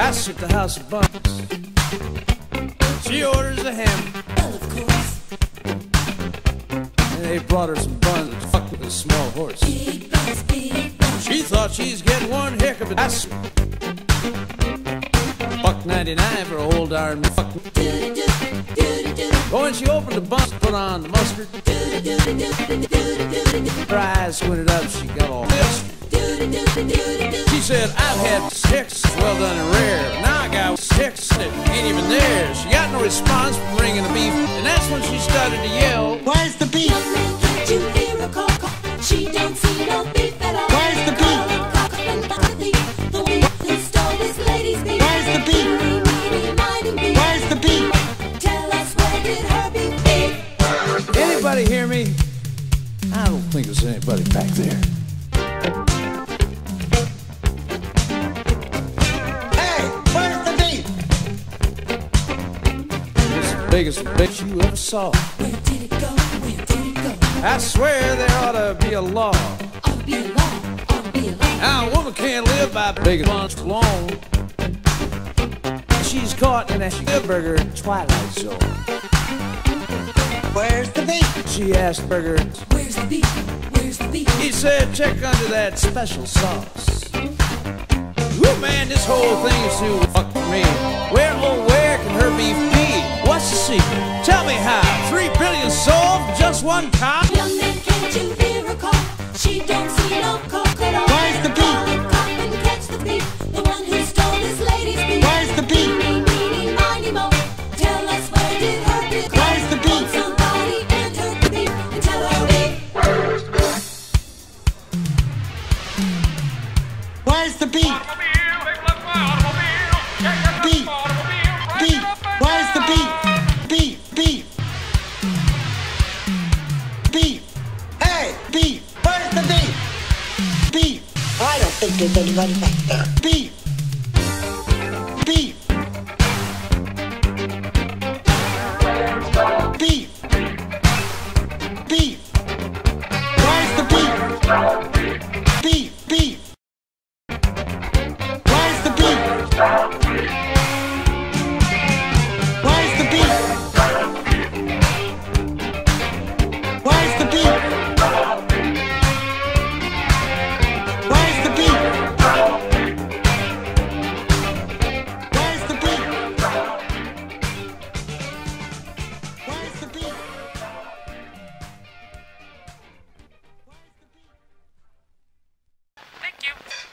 That's at the House of Buns. She orders a ham. Well, of course, And they brought her some buns and fucked with a small horse. big buns, big buns. She thought she's getting one heck of a ass. Buck 99 for a whole darn fuck. But when she opened the bun, put on the mustard, her eyes squinted up, she got all pissed. She said, I've had six, well done and rare. Now I got six that ain't even there. She got no response from ringing the beef, and that's when she started to yell. Where's the beef? Young man, can't you hear her call? call? She don't see no beef at all. Where's the beef? Calling cock up and down the thief, the one who stole this lady's beef. Where's the beef? Meeny, meeny, miny, beef. Where's the beef? Tell us where did her beef beef? Anybody hear me? I don't think there's anybody back there. Biggest bitch you ever saw. Where did it go? Where did it go? I swear there ought to be a law. Ought to be a law. Ought to be a law. Now a woman can't live by big lunch blown. She's caught in a burger twilight zone. Where's the beef? She asked Burger. Where's the beef? Where's the beef? He said, check under that special sauce. Woo, man, this whole thing is too fuck for me. What's secret? Tell me how. Three billion sold just one cop? Young man, can't you hear her call? She don't see no coke at all. Where's the beef? Calling cop and catch the thief, the one who stole this lady's beef. Where's the beef? Meeny, meeny, miny, mo. Tell us where did her beef go? Where's the beef? Won't somebody enter the beef and tell her beef? Where's the beef? Beef. Beef. think there's anybody back there. Beef! Beef! Beef! Beef! Where's the beef?